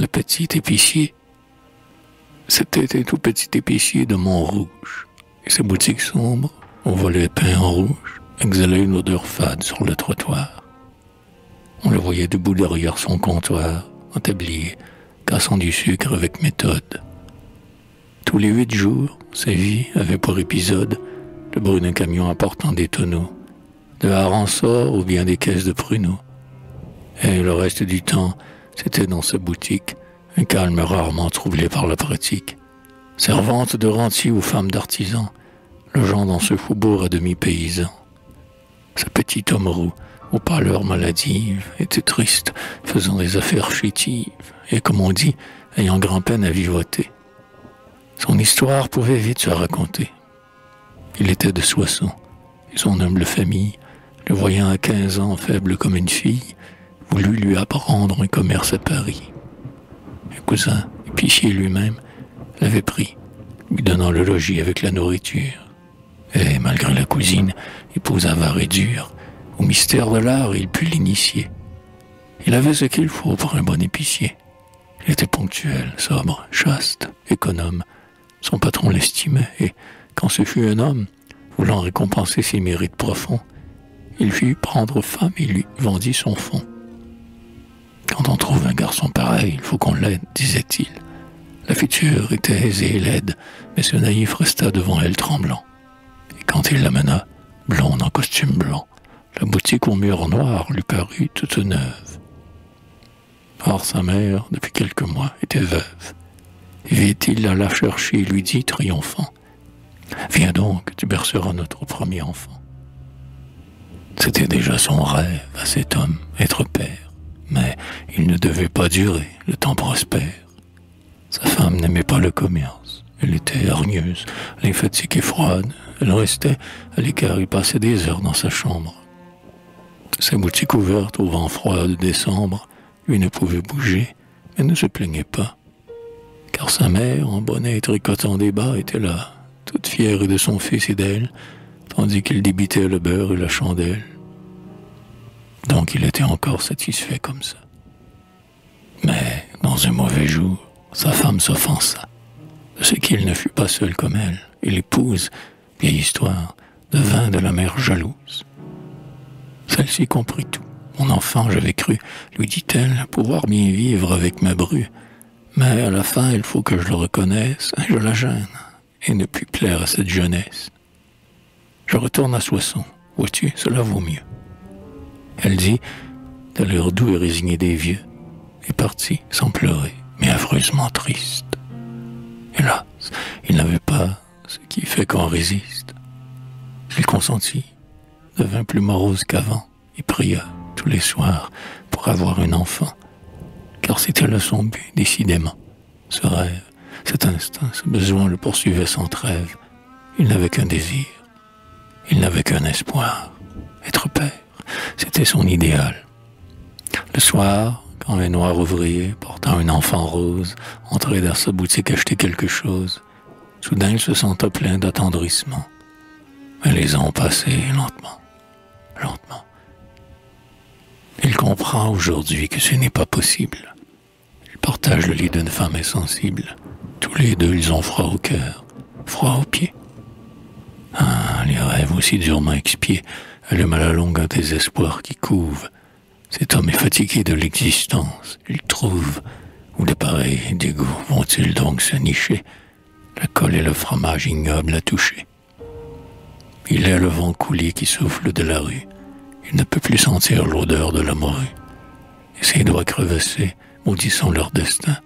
le petit épicier. C'était un tout petit épicier de Montrouge, et sa boutique sombre, au volet peint en rouge, exhalait une odeur fade sur le trottoir. On le voyait debout derrière son comptoir, en tablier, cassant du sucre avec méthode. Tous les huit jours, sa vie avait pour épisode le bruit d'un camion apportant des tonneaux, de sort ou bien des caisses de pruneaux. Et le reste du temps, c'était dans sa boutique, un calme rarement troublé par la pratique. Servante de rentier ou femme d'artisan, logeant dans ce faubourg à demi paysan. Sa petite homme roux, aux pâleurs maladives, était triste, faisant des affaires chétives, et comme on dit, ayant grand-peine à vivoter. Son histoire pouvait vite se raconter. Il était de Soissons, et son humble famille, le voyant à quinze ans faible comme une fille, voulut lui apprendre un commerce à Paris. Un cousin, épicier lui-même, l'avait pris, lui donnant le logis avec la nourriture. Et malgré la cousine, épouse avare et dure, au mystère de l'art, il put l'initier. Il avait ce qu'il faut pour un bon épicier. Il était ponctuel, sobre, chaste, économe. Son patron l'estimait, et quand ce fut un homme, voulant récompenser ses mérites profonds, il fit prendre femme et lui vendit son fonds. Quand on trouve un garçon pareil, il faut qu'on l'aide, disait-il. La future était aisée et laide, mais ce naïf resta devant elle tremblant. Et quand il l'amena, blonde en costume blanc, la boutique au mur noir lui parut toute neuve. Or sa mère, depuis quelques mois, était veuve. Vite, il la chercher et lui dit, triomphant, Viens donc, tu berceras notre premier enfant. C'était déjà son rêve à cet homme, être père. Mais il ne devait pas durer, le temps prospère. Sa femme n'aimait pas le commerce. Elle était hargneuse, lymphatique et froide. Elle restait à l'écart, il passait des heures dans sa chambre. Sa boutique ouverte au vent froid de décembre, lui ne pouvait bouger, mais ne se plaignait pas. Car sa mère, en bonnet et tricotant des bas, était là, toute fière de son fils et d'elle, tandis qu'il débitait le beurre et la chandelle. Donc il était encore satisfait comme ça. Mais, dans un mauvais jour, sa femme s'offensa de ce qu'il ne fut pas seul comme elle, et l'épouse, vieille histoire, devint de la mère jalouse. Celle-ci comprit tout. Mon enfant, j'avais cru, lui dit-elle, pouvoir bien vivre avec ma bru. Mais à la fin, il faut que je le reconnaisse, je la gêne, et ne puis plaire à cette jeunesse. Je retourne à Soissons. Vois-tu, cela vaut mieux. Elle dit, de l'air doux et résigné des vieux, est partie sans pleurer, mais affreusement triste. Hélas, il n'avait pas ce qui fait qu'on résiste. Il consentit, devint plus morose qu'avant, et pria tous les soirs pour avoir un enfant, car c'était là son but, décidément. Ce rêve, cet instinct, ce besoin le poursuivait sans trêve. Il n'avait qu'un désir, il n'avait qu'un espoir, être père. C'était son idéal. Le soir, quand les noirs ouvriers, portant un enfant rose, entraient dans sa boutique acheter quelque chose, soudain il se sentait plein d'attendrissement. Mais les ans ont passé lentement, lentement. Il comprend aujourd'hui que ce n'est pas possible. Il partage le lit d'une femme insensible. Tous les deux, ils ont froid au cœur, froid aux pieds. Ah, les rêves aussi durement expiés allume à la longue un désespoir qui couve. Cet homme est fatigué de l'existence. Il trouve où les pareils dégoûts vont-ils donc se nicher? La colle et le fromage ignoble à toucher. Il est le vent coulis qui souffle de la rue. Il ne peut plus sentir l'odeur de la morue. Et ses doigts crevassés, maudissant leur destin,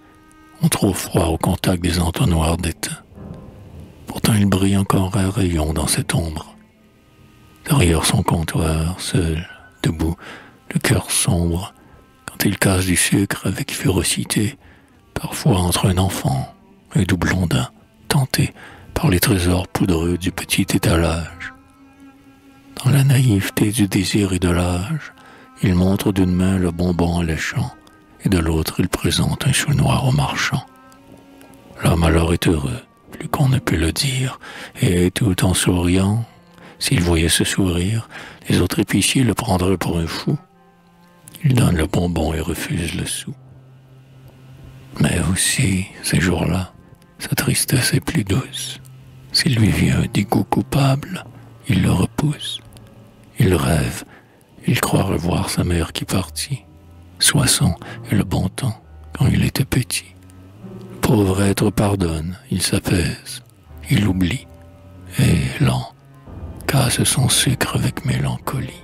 ont trop froid au contact des entonnoirs d'étain. Pourtant il brille encore un rayon dans cette ombre derrière son comptoir, seul, debout, le cœur sombre, quand il casse du sucre avec férocité, parfois entre un enfant et doublondin, tenté par les trésors poudreux du petit étalage. Dans la naïveté du désir et de l'âge, il montre d'une main le bonbon alléchant, et de l'autre il présente un chou noir au marchand. L'homme alors est heureux, plus qu'on ne peut le dire, et tout en souriant, s'il voyait ce sourire, les autres épiciers le prendraient pour un fou. Il donne le bonbon et refuse le sou. Mais aussi, ces jours-là, sa tristesse est plus douce. S'il lui vient des goûts coupables, il le repousse. Il rêve, il croit revoir sa mère qui partit. Soissons et le bon temps, quand il était petit. Pauvre être pardonne, il s'apaise, il oublie, et lent, casse son sucre avec mélancolie.